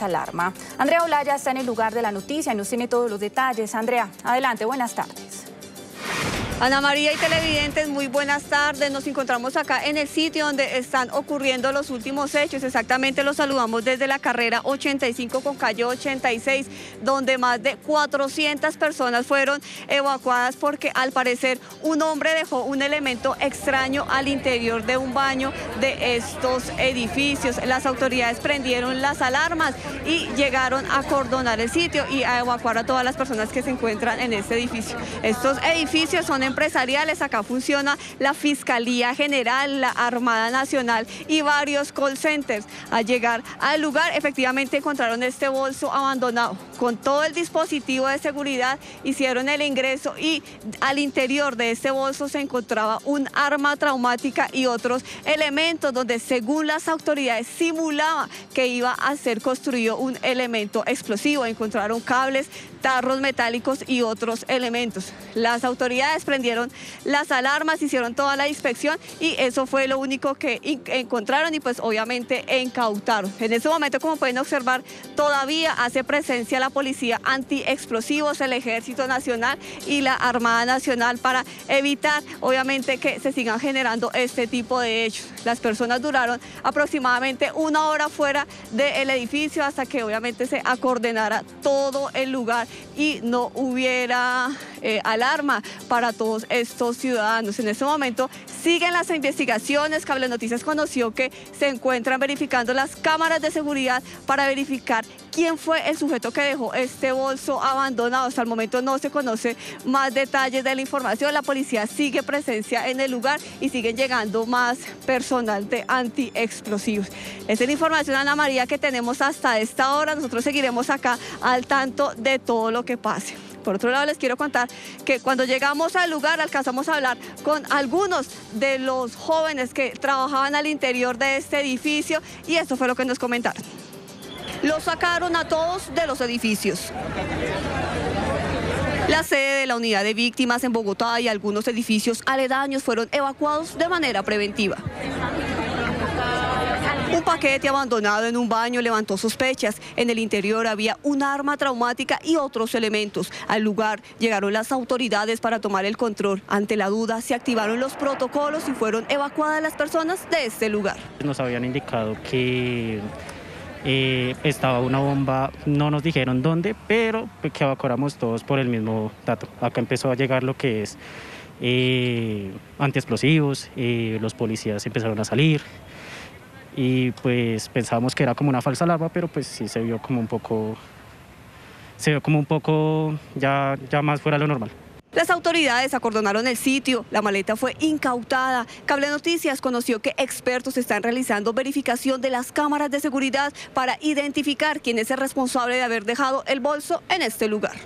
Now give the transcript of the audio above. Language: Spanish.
alarma. Andrea Olaya está en el lugar de la noticia y nos tiene todos los detalles. Andrea, adelante, buenas tardes. Ana María y televidentes, muy buenas tardes. Nos encontramos acá en el sitio donde están ocurriendo los últimos hechos. Exactamente los saludamos desde la carrera 85 con calle 86, donde más de 400 personas fueron evacuadas porque al parecer un hombre dejó un elemento extraño al interior de un baño de estos edificios. Las autoridades prendieron las alarmas y llegaron a cordonar el sitio y a evacuar a todas las personas que se encuentran en este edificio. Estos edificios son empresariales. Acá funciona la Fiscalía General, la Armada Nacional y varios call centers. Al llegar al lugar, efectivamente encontraron este bolso abandonado. Con todo el dispositivo de seguridad hicieron el ingreso y al interior de este bolso se encontraba un arma traumática y otros elementos donde según las autoridades simulaba que iba a ser construido un elemento explosivo. Encontraron cables, tarros metálicos y otros elementos. Las autoridades prendieron las alarmas, hicieron toda la inspección y eso fue lo único que encontraron y pues obviamente incautaron. En este momento, como pueden observar, todavía hace presencia la Policía Antiexplosivos, el Ejército Nacional y la Armada Nacional para evitar obviamente que se sigan generando este tipo de hechos. Las personas duraron aproximadamente una hora fuera del edificio hasta que obviamente se acordenara todo el lugar y no hubiera eh, alarma para todos estos ciudadanos. En este momento siguen las investigaciones. Cable Noticias conoció que se encuentran verificando las cámaras de seguridad para verificar quién fue el sujeto que dejó este bolso abandonado. Hasta el momento no se conoce más detalles de la información. La policía sigue presencia en el lugar y siguen llegando más personal de antiexplosivos. Esta es la información, Ana María, que tenemos hasta esta hora. Nosotros seguiremos acá al tanto de todo lo que pase. Por otro lado, les quiero contar que cuando llegamos al lugar alcanzamos a hablar con algunos de los jóvenes que trabajaban al interior de este edificio y esto fue lo que nos comentaron. Los sacaron a todos de los edificios. La sede de la unidad de víctimas en Bogotá y algunos edificios aledaños fueron evacuados de manera preventiva. Un paquete abandonado en un baño levantó sospechas. En el interior había un arma traumática y otros elementos. Al lugar llegaron las autoridades para tomar el control. Ante la duda se activaron los protocolos y fueron evacuadas las personas de este lugar. Nos habían indicado que eh, estaba una bomba, no nos dijeron dónde, pero que evacuáramos todos por el mismo dato. Acá empezó a llegar lo que es eh, antiexplosivos, eh, los policías empezaron a salir, y pues pensábamos que era como una falsa alarma, pero pues sí se vio como un poco, se vio como un poco ya, ya más fuera de lo normal. Las autoridades acordonaron el sitio, la maleta fue incautada. Cable Noticias conoció que expertos están realizando verificación de las cámaras de seguridad para identificar quién es el responsable de haber dejado el bolso en este lugar.